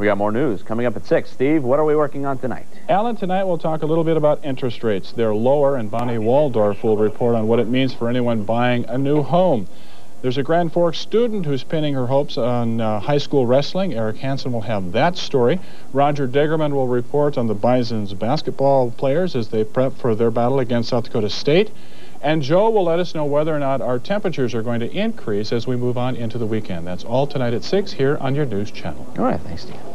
We got more news coming up at 6. Steve, what are we working on tonight? Alan, tonight we'll talk a little bit about interest rates. They're lower, and Bonnie Waldorf will report on what it means for anyone buying a new home. There's a Grand Forks student who's pinning her hopes on uh, high school wrestling. Eric Hansen will have that story. Roger Degerman will report on the Bison's basketball players as they prep for their battle against South Dakota State. And Joe will let us know whether or not our temperatures are going to increase as we move on into the weekend. That's all tonight at 6 here on your news channel. All right, thanks, Steve.